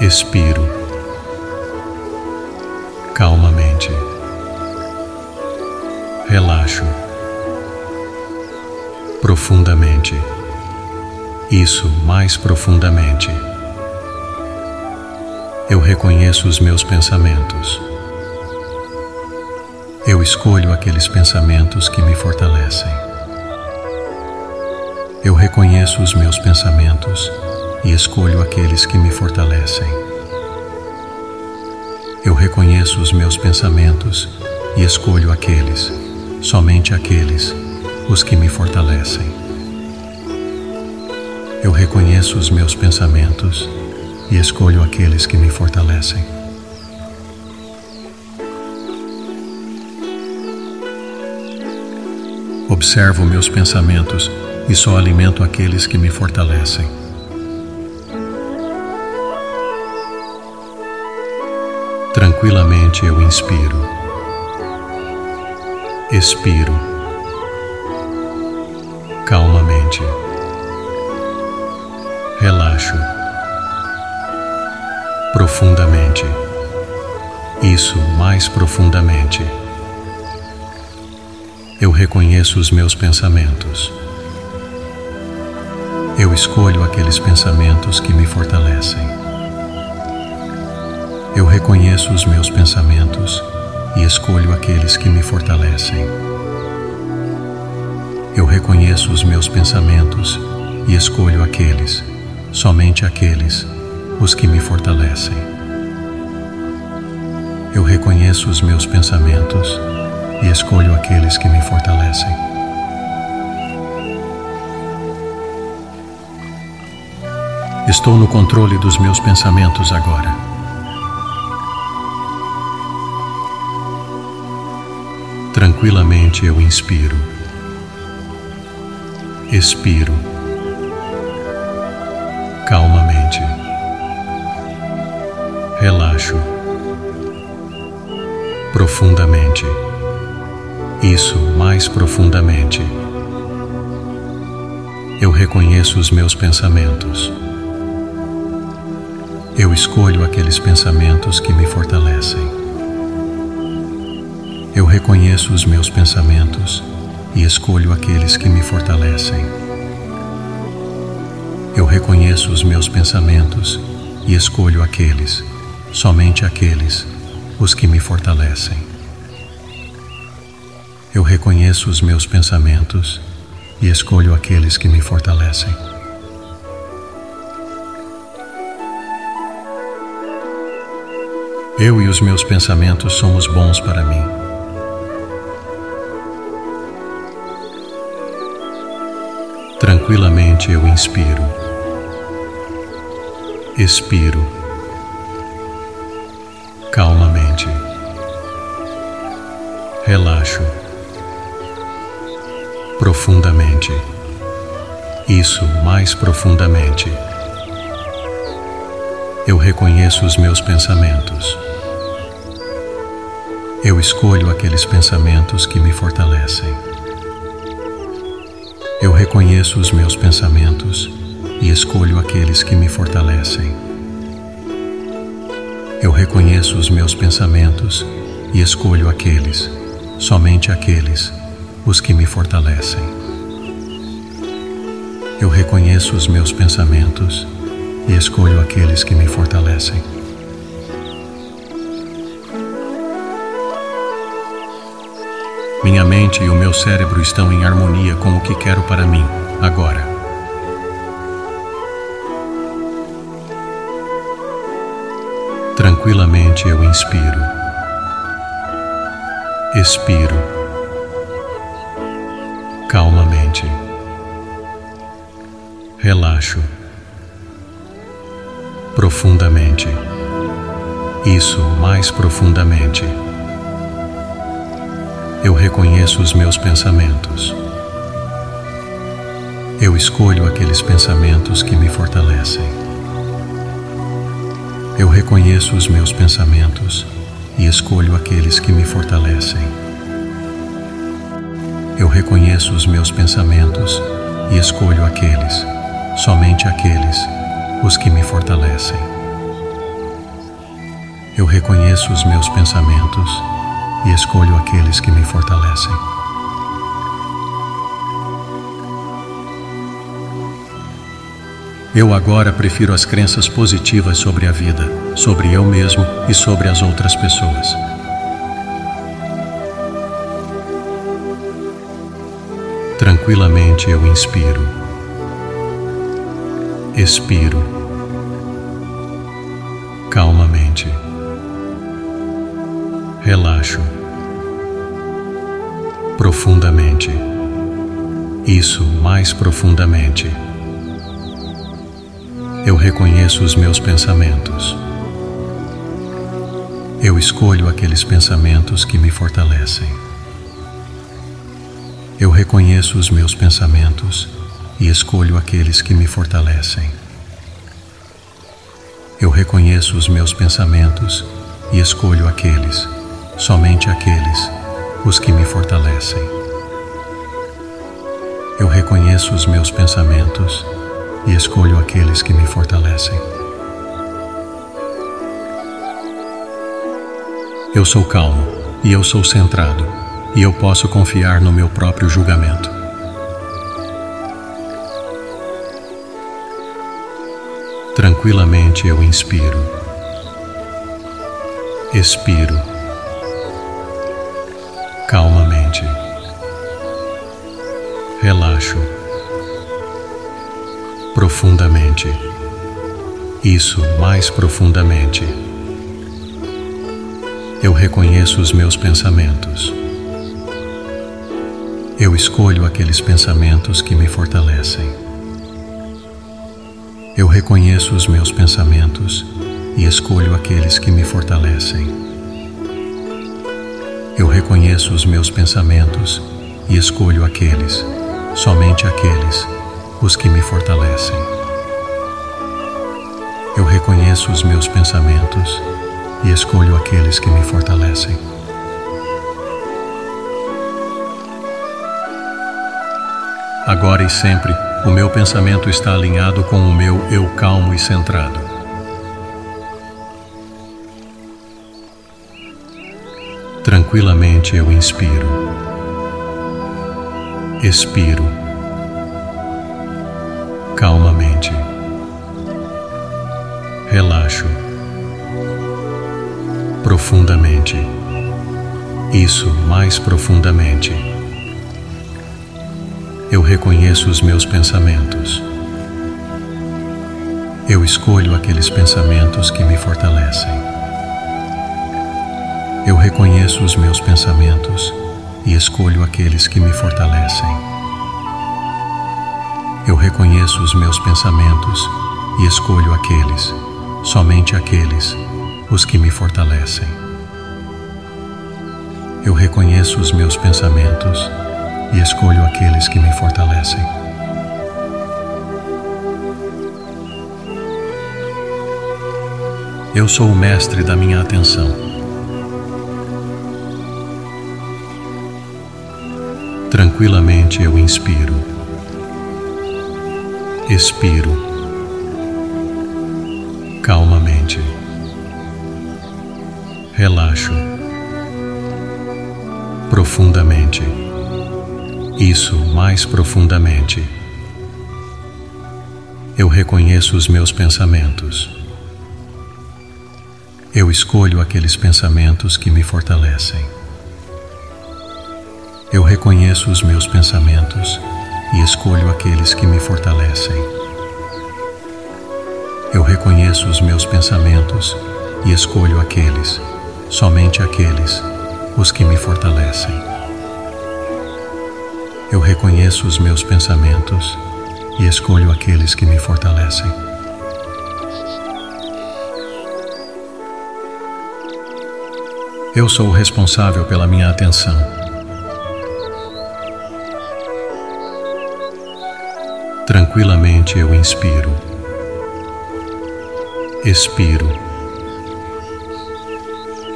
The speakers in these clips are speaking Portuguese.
expiro calmamente, relaxo profundamente, isso mais profundamente. Eu reconheço os meus pensamentos. Eu escolho aqueles pensamentos que me fortalecem. Eu reconheço os meus pensamentos e escolho aqueles que me fortalecem. Eu reconheço os meus pensamentos e escolho aqueles, somente aqueles, os que me fortalecem. Eu reconheço os meus pensamentos e escolho aqueles que me fortalecem. Observo meus pensamentos e só alimento aqueles que me fortalecem. Tranquilamente eu inspiro, expiro, calmamente, relaxo profundamente, isso mais profundamente. Eu reconheço os meus pensamentos. Eu escolho aqueles pensamentos que me fortalecem. Eu reconheço os meus pensamentos e escolho aqueles que me fortalecem. Eu reconheço os meus pensamentos e escolho aqueles, somente aqueles, os que me fortalecem. Eu reconheço os meus pensamentos e escolho aqueles que me fortalecem. Estou no controle dos meus pensamentos agora. Tranquilamente eu inspiro, expiro, calmamente, relaxo profundamente isso mais profundamente. Eu reconheço os meus pensamentos. Eu escolho aqueles pensamentos que me fortalecem. Eu reconheço os meus pensamentos e escolho aqueles que me fortalecem. Eu reconheço os meus pensamentos e escolho aqueles, somente aqueles, os que me fortalecem. Eu reconheço os meus pensamentos e escolho aqueles que me fortalecem. Eu e os meus pensamentos somos bons para mim. Tranquilamente eu inspiro, expiro, calmamente, relaxo profundamente. Isso mais profundamente. Eu reconheço os meus pensamentos. Eu escolho aqueles pensamentos que me fortalecem. Eu reconheço os meus pensamentos e escolho aqueles que me fortalecem. Eu reconheço os meus pensamentos e escolho aqueles, somente aqueles, os que me fortalecem. Eu reconheço os meus pensamentos e escolho aqueles que me fortalecem. Minha mente e o meu cérebro estão em harmonia com o que quero para mim, agora. Tranquilamente eu inspiro, expiro calmamente. Relaxo profundamente. Isso mais profundamente. Eu reconheço os meus pensamentos. Eu escolho aqueles pensamentos que me fortalecem. Eu reconheço os meus pensamentos e escolho aqueles que me fortalecem. Eu reconheço os meus pensamentos e escolho aqueles, somente aqueles, os que me fortalecem. Eu reconheço os meus pensamentos e escolho aqueles que me fortalecem. Eu agora prefiro as crenças positivas sobre a vida, sobre eu mesmo e sobre as outras pessoas. Tranquilamente eu inspiro, expiro, calmamente, relaxo profundamente, isso mais profundamente. Eu reconheço os meus pensamentos. Eu escolho aqueles pensamentos que me fortalecem. Eu reconheço os meus pensamentos e escolho aqueles que me fortalecem. Eu reconheço os meus pensamentos e escolho aqueles, somente aqueles, os que me fortalecem. Eu reconheço os meus pensamentos e escolho aqueles que me fortalecem. Eu sou calmo e eu sou centrado e eu posso confiar no meu próprio julgamento. Tranquilamente eu inspiro, expiro, calmamente, relaxo profundamente, isso mais profundamente. Eu reconheço os meus pensamentos. Eu escolho aqueles pensamentos que me fortalecem. Eu reconheço os meus pensamentos e escolho aqueles que me fortalecem. Eu reconheço os meus pensamentos e escolho aqueles, somente aqueles, os que me fortalecem. Eu reconheço os meus pensamentos e escolho aqueles que me fortalecem. Agora e sempre, o meu pensamento está alinhado com o meu eu calmo e centrado. Tranquilamente eu inspiro, expiro, calmamente, relaxo. Profundamente, isso mais profundamente. Eu reconheço os meus pensamentos. Eu escolho aqueles pensamentos que me fortalecem. Eu reconheço os meus pensamentos e escolho aqueles que me fortalecem. Eu reconheço os meus pensamentos e escolho aqueles, somente aqueles, os que me fortalecem. Eu reconheço os meus pensamentos e escolho aqueles que me fortalecem. Eu sou o mestre da minha atenção. Tranquilamente eu inspiro, expiro, calmamente, relaxo profundamente isso mais profundamente. Eu reconheço os meus pensamentos. Eu escolho aqueles pensamentos que me fortalecem. Eu reconheço os meus pensamentos e escolho aqueles que me fortalecem. Eu reconheço os meus pensamentos e escolho aqueles, somente aqueles, os que me fortalecem. Eu reconheço os meus pensamentos e escolho aqueles que me fortalecem. Eu sou responsável pela minha atenção. Tranquilamente eu inspiro, expiro,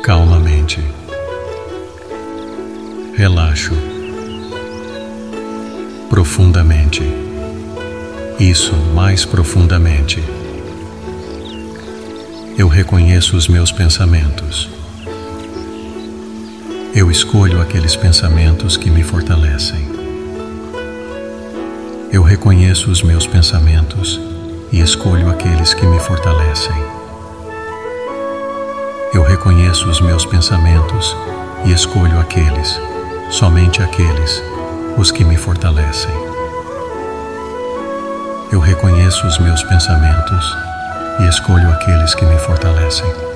calmamente, relaxo profundamente. Isso mais profundamente. Eu reconheço os meus pensamentos. Eu escolho aqueles pensamentos que me fortalecem. Eu reconheço os meus pensamentos e escolho aqueles que me fortalecem. Eu reconheço os meus pensamentos e escolho aqueles, somente aqueles, os que me fortalecem. Eu reconheço os meus pensamentos e escolho aqueles que me fortalecem.